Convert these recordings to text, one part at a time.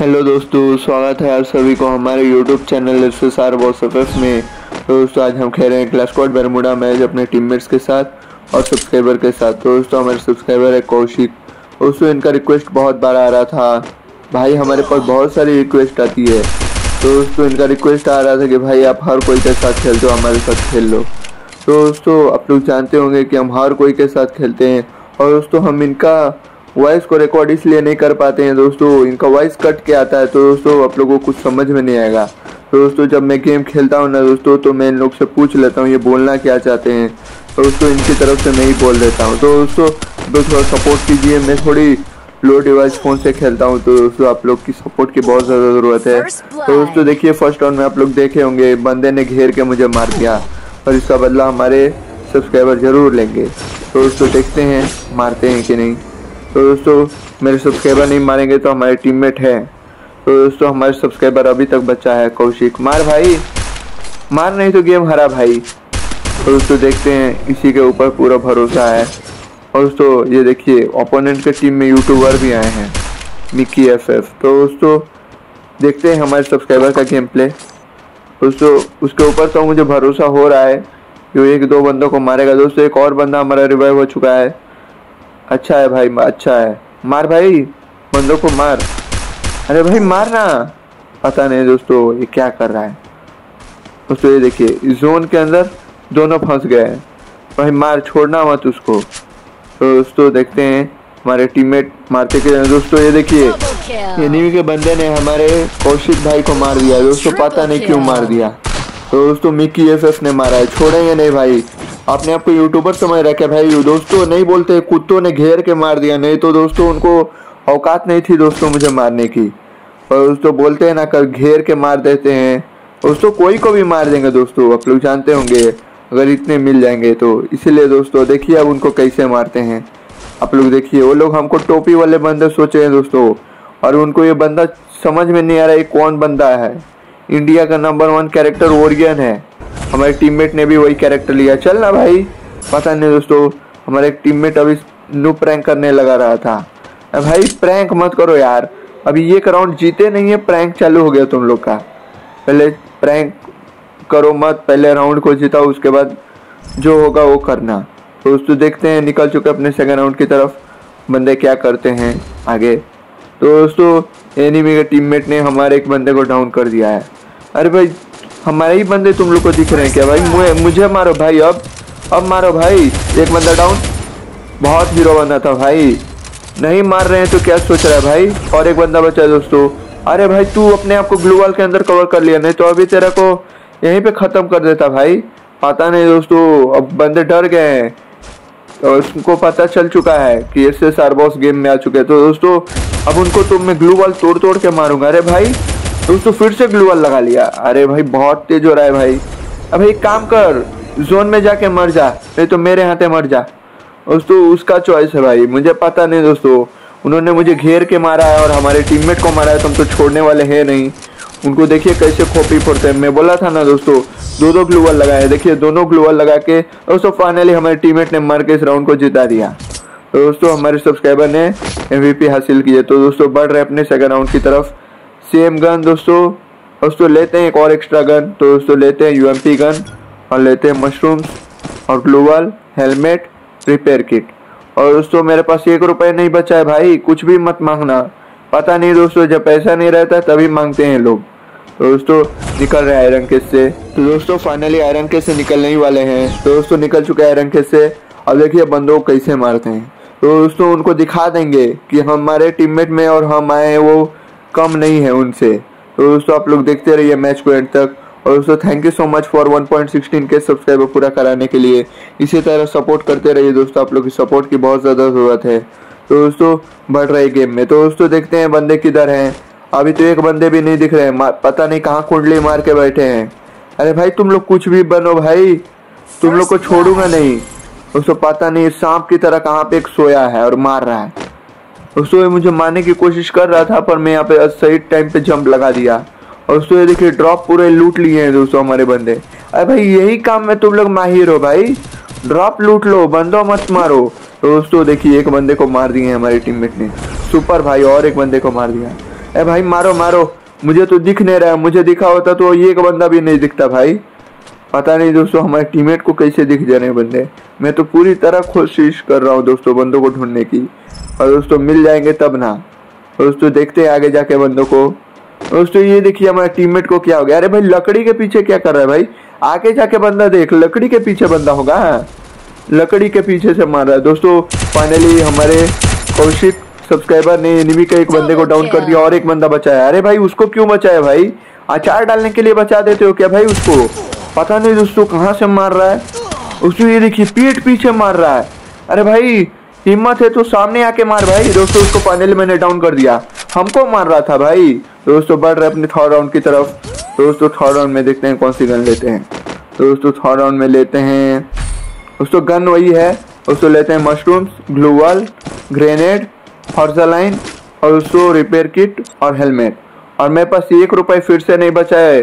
Hello दोस्तों, स्वागत है आप सभी को हमारे YouTube channel S S R boss F F में। तो दोस्तों, आज हम खेल रहे हैं क्लास कोड बरमुडा मैच अपने टीममेट्स के साथ और सब्सक्राइबर के साथ। तो दोस्तों, हमारे सब्सक्राइबर है कौशिक। दोस्तों, इनका रिक्वेस्ट बहुत बार आ रहा था। भाई, हमारे पास बहुत सारी रिक्वेस्ट आती है। तो दोस्तों, इनका रिक्वेस्ट आ रहा था कि भाई, आप हर कोई के साथ खेलते हो, हमारे साथ खेल लो। दोस्तों, आप लोग जानते होंगे कि हम हर कोई के साथ खेलते हैं। और दोस्तों, हम इनका वॉइस को रिकॉर्ड इसलिए नहीं कर पाते हैं दोस्तों। इनका वॉइस कट के आता है तो दोस्तों आप लोगों को कुछ समझ में नहीं आएगा। तो दोस्तों जब मैं गेम खेलता हूँ ना दोस्तों तो मैं इन लोग से पूछ लेता हूँ ये बोलना क्या चाहते हैं। तो दोस्तों इनकी तरफ़ से मैं ही बोल देता हूँ। तो दोस्तों थोड़ा सपोर्ट कीजिए। मैं थोड़ी लो डिवाइस फ़ोन से खेलता हूँ तो दोस्तों आप लोग की सपोर्ट की बहुत ज़्यादा ज़रूरत है। तो दोस्तों देखिए फ़र्स्ट राउंड में आप लोग देखे होंगे बंदे ने घेर के मुझे मार दिया। और इसका बदला हमारे सब्सक्राइबर ज़रूर लेंगे। तो दोस्तों देखते हैं मारते हैं कि नहीं। तो दोस्तों, मेरे सब्सक्राइबर नहीं मारेंगे तो हमारे टीममेट है। तो दोस्तों, हमारे सब्सक्राइबर अभी तक बचा है कौशिक। मार भाई। मार नहीं तो गेम हरा भाई। तो दोस्तों, देखते हैं, इसी के ऊपर पूरा भरोसा है। और दोस्तों, ये देखिए ओपोनेंट के टीम में यूट्यूबर भी आए हैं मिकी एफ़ एफ़ तो दोस्तों, देखते हैं हमारे सब्सक्राइबर का गेम प्ले दोस्तों, उसके ऊपर तो मुझे भरोसा हो रहा है जो एक दो बंदों को मारेगा। दोस्तों, एक और बंदा हमारा रिवाइव हो चुका है। अच्छा है भाई अच्छा है। मार भाई बंदों को मार। अरे भाई मार ना। पता नहीं दोस्तों ये क्या कर रहा है। दोस्तों ये देखिए जोन के अंदर दोनों फंस गए हैं। भाई मार छोड़ना मत उसको। तो दोस्तों देखते हैं हमारे टीममेट मारते के दोस्तों ये देखिए एनिमी के बंदे ने हमारे कौशिक भाई को मार दिया। दोस्तों पता नहीं क्यों मार दिया। तो दोस्तों मिकी एफ़ ने मारा है। छोड़ेंगे नहीं भाई। आपने आपको यूट्यूबर समझ रखे भाई। दोस्तों नहीं बोलते, कुत्तों ने घेर के मार दिया। नहीं तो दोस्तों उनको औकात नहीं थी दोस्तों मुझे मारने की। और दोस्तों बोलते हैं ना कर घेर के मार देते हैं। दोस्तों कोई को भी मार देंगे दोस्तों, आप लोग जानते होंगे। अगर इतने मिल जाएँगे तो। इसीलिए दोस्तों देखिए अब उनको कैसे मारते हैं। आप लोग देखिए, वो लोग हमको टोपी वाले बंदे सोचे हैं दोस्तों। और उनको ये बंदा समझ में नहीं आ रहा है कौन बंदा है। इंडिया का नंबर वन कैरेक्टर ओरियन है। हमारे टीममेट ने भी वही कैरेक्टर लिया। चल ना भाई। पता नहीं दोस्तों, हमारे एक टीममेट अभी नो प्रैंक करने लगा रहा था। भाई प्रैंक मत करो यार। अभी ये राउंड जीते नहीं है प्रैंक चालू हो गया तुम लोग का। पहले प्रैंक करो मत, पहले राउंड को जीता उसके बाद जो होगा वो करना। तो दोस्तों देखते हैं, निकल चुके अपने सेकेंड राउंड की तरफ़। बंदे क्या करते हैं आगे। तो दोस्तों एनिमी के टीममेट ने हमारे एक बंदे को डाउन कर दिया है। अरे भाई हमारे ही बंदे तुम लोग को दिख रहे हैं क्या भाई? मुझे मुझे मारो भाई अब। अब मारो भाई। एक बंदा डाउन बहुत हीरो बंदा था भाई। नहीं मार रहे हैं तो क्या सोच रहा है भाई? और एक बंदा बचा है दोस्तों। अरे भाई, तू अपने आप को ग्लू वाल के अंदर कवर कर लिया, नहीं तो अभी तेरा को यहीं पे ख़त्म कर देता भाई। पता नहीं दोस्तों, अब बंदे डर गए हैं। तो उसको पता चल चुका है कि S S R boss game में आ चुके हैं। तो दोस्तों, अब उनको तो मैं ग्लू वाल तोड़ तोड़ के मारूँगा। अरे भाई दोस्तों फिर से ग्लूअल लगा लिया। अरे भाई, बहुत तेज हो रहा है भाई। अब एक काम कर जोन में जाके मर जा, नहीं तो मेरे हाथे मर जा। दोस्तों, उसका चॉइस है भाई, मुझे पता नहीं दोस्तों। उन्होंने मुझे घेर के मारा है और हमारे टीममेट को मारा है तुम तो छोड़ने वाले हैं नहीं। उनको देखिए कैसे खोपी फोड़ते हैं। मैं बोला था ना दोस्तों दो दो ग्लूवल लगाए। देखिए, दोनों ग्लूवल लगा के दोस्तों फाइनली हमारे टीममेट ने मार के इस राउंड को जिता दिया। तो दोस्तों, हमारे सब्सक्राइबर ने एमवीपी हासिल किए तो दोस्तों, बढ़ रहे अपने सेकंड राउंड की तरफ़। सेम गन दोस्तों। दोस्तों लेते हैं एक और एक्स्ट्रा गन। तो दोस्तों लेते हैं यूएमपी गन और लेते हैं मशरूम्स और ग्लोवल हेलमेट रिपेयर किट और दोस्तों, मेरे पास एक रुपये नहीं बचा है भाई। कुछ भी मत मांगना। पता नहीं दोस्तों, जब पैसा नहीं रहता तभी मांगते हैं लोग। तो दोस्तों, निकल रहे हैं आयरन केस से। तो दोस्तों फाइनली आयरन केस से निकलने ही वाले हैं। तो दोस्तों, निकल चुके हैं आयरन केस से। अब देखिए बंदों को कैसे मारते हैं। तो दोस्तों, उनको दिखा देंगे कि हमारे टीममेट में और हम आए हैं वो कम नहीं है उनसे। तो दोस्तों, आप लोग देखते रहिए मैच को एंड तक। और दोस्तों thank you so much for 1.16 के सब्सक्राइबर पूरा कराने के लिए। इसी तरह सपोर्ट करते रहिए दोस्तों, आप लोग की सपोर्ट की बहुत ज़्यादा ज़रूरत है। तो दोस्तों, बढ़ रहे गेम में। तो दोस्तों, देखते हैं बंदे किधर हैं। अभी तो एक बंदे भी नहीं दिख रहे हैं। पता नहीं कहाँ कुंडली मार के बैठे हैं। अरे भाई, तुम लोग कुछ भी बनो भाई। तुम लोग को छोड़ूँगा नहीं। दोस्तों, पता नहीं सांप की तरह कहाँ पे एक सोया है और मार रहा है। दोस्तों मुझे मारने की कोशिश कर रहा था, पर मैं यहाँ पे सही टाइम पे जंप लगा दिया। और ये देखिए ड्रॉप पूरे लूट लिए हैं दोस्तों हमारे बंदे। अरे भाई, यही काम में तुम लोग माहिर हो भाई। ड्रॉप लूट लो, बंदो मत मारो। तो दोस्तों देखिए, एक बंदे को मार दिए हमारे टीममेट ने। सुपर भाई, और एक बंदे को मार दिया। अरे भाई, मारो मारो। मुझे तो दिख नहीं रहा है, मुझे दिखा होता तो ये एक बंदा भी नहीं दिखता भाई। पता नहीं दोस्तों, हमारे टीममेट को कैसे दिख जा रहे हैं बंदे। मैं तो पूरी तरह कोशिश कर रहा हूँ दोस्तों बंदों को ढूँढने की। और दोस्तों, मिल जाएँगे तब ना। दोस्तों, देखते हैं आगे जाके बंदों को। दोस्तों, ये देखिए हमारे टीममेट को क्या हो गया। अरे भाई, लकड़ी के पीछे क्या कर रहा है भाई? आगे जाके बंदा देख, लकड़ी के पीछे बंदा होगा लकड़ी के पीछे से मार रहा है। दोस्तों फाइनली हमारे कौशिक सब्सक्राइबर ने एनिमी के एक बंदे को डाउन कर दिया और एक बंदा बचाया। अरे भाई, उसको क्यों बचाया भाई? अचार डालने के लिए बचा देते हो क्या भाई उसको? पता नहीं दोस्तों कहाँ से मार रहा है। उसको ये देखिए, पीठ पीछे मार रहा है। अरे भाई, हिम्मत है तो सामने आके मार भाई। दोस्तों, उसको फाइनली मैंने डाउन कर दिया। हमको मार रहा था भाई। दोस्तों, बढ़ रहे अपने थर्ड राउंड की तरफ़। दोस्तों थर्ड राउंड में देखते हैं कौन सी गन लेते हैं। दोस्तों थर्ड राउंड में लेते हैं। दोस्तों गन वही है। दोस्तों लेते हैं मशरूम्स ग्लूवल ग्रेनेड हॉर्जालाइन और दोस्तों रिपेयर किट और हेलमेट और मेरे पास एक रुपये फिर से नहीं बचा है।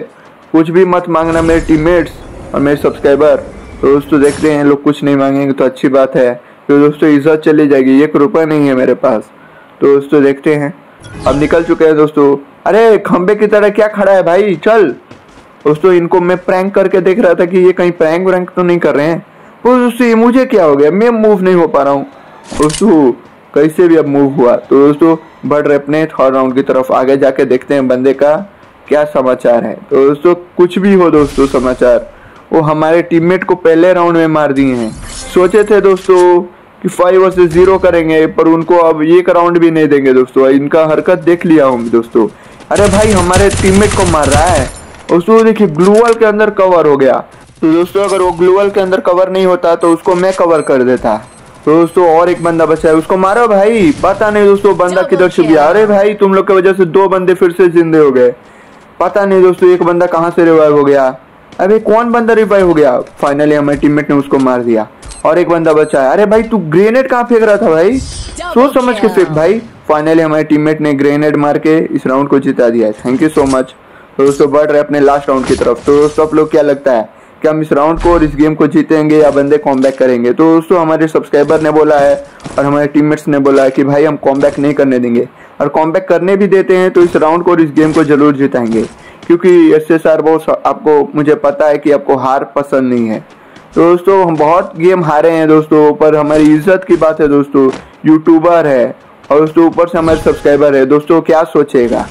कुछ भी मत मांगना मेरे टीममेट्स और मेरे सब्सक्राइबर तो दोस्तों देखते हैं, लोग कुछ नहीं मांगेंगे तो अच्छी बात है। तो दोस्तों, इज़्ज़त चली जाएगी, एक रुपये नहीं है मेरे पास। तो दोस्तों, देखते हैं। अब निकल चुके हैं दोस्तों। अरे, खंबे की तरह क्या खड़ा है भाई? चल। दोस्तों, इनको मैं प्रैंक करके देख रहा था कि ये कहीं प्रैंक व्रैंक तो नहीं कर रहे हैं। तो दोस्तों, ये मुझे क्या हो गया? मैं मूव नहीं हो पा रहा हूँ। दोस्तों, कैसे भी अब मूव हुआ। तो दोस्तों, बढ़ रहे अपने थर्ड राउंड की तरफ़। आगे जाके देखते हैं बंदे का क्या समाचार है? तो दोस्तों कुछ भी हो दोस्तों समाचार। वो हमारे टीममेट को पहले राउंड में मार दिए हैं। सोचे थे दोस्तों कि फाइव वर्सेस ज़ीरो करेंगे पर उनको अब एक राउंड भी नहीं देंगे दोस्तों। इनका हरकत देख लिया हूँ दोस्तों। अरे भाई हमारे टीममेट को मार रहा है। दोस्तों देखिए ग्लूवल के अंदर कवर हो गया। तो दोस्तों अगर वो ग्लूवल के अंदर कवर नहीं होता तो उसको मैं कवर कर देता। तो दोस्तों और एक बंदा बचा है। उसको मारो भाई। पता नहीं दोस्तों बंदा किधर छुप गया। अरे भाई तुम लोग की वजह से दो बंदे फिर से जिंदे हो गए। पता नहीं दोस्तों एक बंदा कहाँ से रिवाइव हो गया? अरे कौन बंदा रिवाइव हो गया? फाइनली हमारे टीममेट ने उसको मार दिया। और एक बंदा बचा है। अरे भाई तू ग्रेनेड कहाँ फेंक रहा था भाई? सोच समझ के फेंक भाई। फाइनली हमारे टीममेट ने ग्रेनेड मार के इस राउंड को जिता दिया है। थैंक यू सो मच तो दोस्तों बढ़ रहे अपने लास्ट राउंड की तरफ़। तो दोस्तों आप लोग क्या लगता है? कि हम इस राउंड को और इस गेम को जीतेंगे या बंदे कॉमबैक करेंगे? तो दोस्तों हमारे सब्सक्राइबर ने बोला है और हमारे टीममेट्स ने बोला है कि भाई हम कॉमबैक नहीं करने देंगे। और कॉमबैक करने भी देते हैं तो इस राउंड को और इस गेम को ज़रूर जिताएँगे। क्योंकि एस एस आर बहुत आपको, मुझे पता है कि आपको हार पसंद नहीं है। तो दोस्तों, हम बहुत गेम हारे हैं दोस्तों, पर हमारी इज़्ज़त की बात है दोस्तों। यूट्यूबर है, और दोस्तों, ऊपर से हमारे सब्सक्राइबर है। दोस्तों, क्या सोचेगा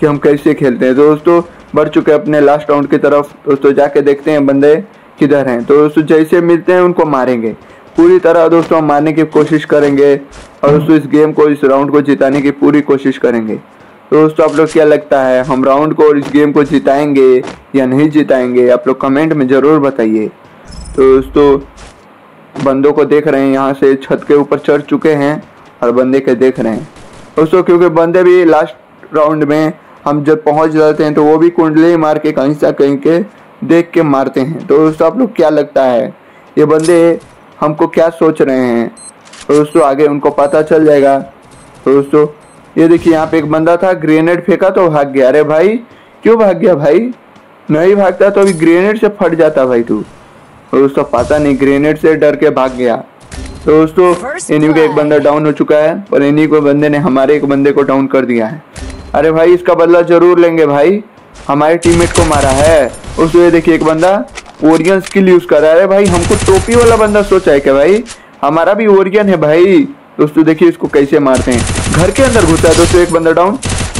कि हम कैसे खेलते हैं? दोस्तों, बढ़ चुके अपने लास्ट राउंड की तरफ़। दोस्तों, जाके देखते हैं बंदे किधर हैं। तो दोस्तों, जैसे मिलते हैं, उनको मारेंगे। पूरी तरह दोस्तों हम मारने की कोशिश करेंगे और दोस्तों इस गेम को, इस राउंड को जिताने की पूरी कोशिश करेंगे। तो दोस्तों आप लोग क्या लगता है, हम राउंड को और इस गेम को जिताएँगे या नहीं जिताएँगे, आप लोग कमेंट में ज़रूर बताइए। तो दोस्तों, बंदों को देख रहे हैं, यहाँ से छत के ऊपर चढ़ चुके हैं और बंदे के देख रहे हैं। दोस्तों, क्योंकि बंदे भी लास्ट राउंड में हम जब पहुँच जाते हैं तो वो भी कुंडली मार के कहीं से कहीं के देख के मारते हैं। तो दोस्तों, आप लोग क्या लगता है, ये बंदे हमको क्या सोच रहे हैं? दोस्तों आगे उनको पता चल जाएगा। दोस्तों ये देखिए यहाँ पे एक बंदा था ग्रेनेड फेंका तो भाग गया। अरे भाई क्यों भाग गया भाई? नहीं भागता तो अभी ग्रेनेड से फट जाता भाई तू। तो दोस्तों पता नहीं ग्रेनेड से डर के भाग गया। तो दोस्तों इन्हीं का एक बंदा डाउन हो चुका है और इन्हीं को बंदे ने हमारे एक बंदे को डाउन कर दिया है। अरे भाई इसका बदला ज़रूर लेंगे भाई। हमारे टीममेट को मारा है। उसको ये देखिए एक बंदा ओरियन स्किल यूज़ कर रहा है। भाई, हमको टोपी वाला बंदा सोचा है क्या भाई? हमारा भी ओरियन है भाई। दोस्तों, देखिए इसको कैसे मारते हैं। घर के अंदर घुसा है दोस्तों, एक बंदा डाउन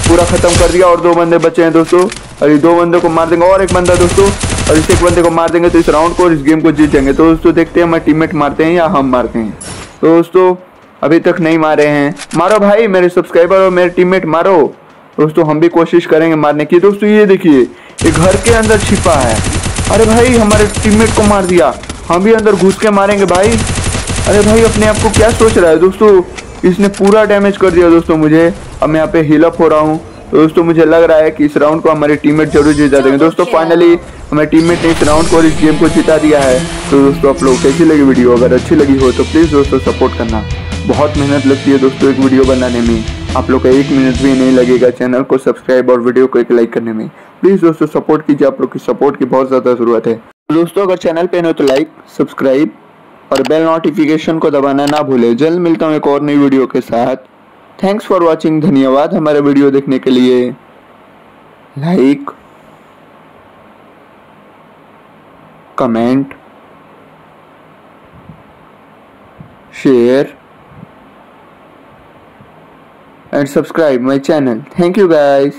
पूरा खत्म कर दिया और दो बंदे बचे हैं दोस्तों। और दो बंदे को मार देंगे और एक बंदा दोस्तों। और इस एक बंदे को मार देंगे तो इस राउंड को और इस गेम को जीत जाएँगे। तो दोस्तों, देखते हैं हमारे टीममेट मारते हैं या हम मारते हैं। तो दोस्तों, अभी तक नहीं मारे हैं। मारो भाई, मेरे सब्सक्राइबर और मेरे टीममेट मारो। दोस्तों, हम भी कोशिश करेंगे मारने की। दोस्तों, ये देखिए, ये घर के अंदर छिपा है। अरे भाई हमारे टीममेट को मार दिया। हम भी अंदर घुस के मारेंगे भाई। अरे भाई अपने आप को क्या सोच रहा है दोस्तों? इसने पूरा डैमेज कर दिया दोस्तों मुझे। अब मैं यहाँ पे हिलअप हो रहा हूँ। तो दोस्तों मुझे लग रहा है कि इस राउंड को हमारे टीममेट ज़रूर जीता देंगे। दोस्तों फाइनली हमारे टीममेट ने इस राउंड को और इस गेम को जिता दिया है। तो दोस्तों आप लोग कैसी लगी वीडियो अगर अच्छी लगी हो तो प्लीज़ दोस्तों सपोर्ट करना। बहुत मेहनत लगती है दोस्तों एक वीडियो बनाने में। आप लोग का एक मिनट भी नहीं लगेगा चैनल को सब्सक्राइब और वीडियो को एक लाइक करने में। प्लीज़ दोस्तों सपोर्ट कीजिए आप लोग की सपोर्ट की बहुत ज़्यादा ज़रूरत है। दोस्तों, अगर चैनल पे हो तो लाइक सब्सक्राइब और बेल नोटिफिकेशन को दबाना ना भूले। जल्द मिलता हूँ एक और नई वीडियो के साथ। थैंक्स फॉर वॉचिंग धन्यवाद हमारे वीडियो देखने के लिए। Like comment share and subscribe my channel. Thank you guys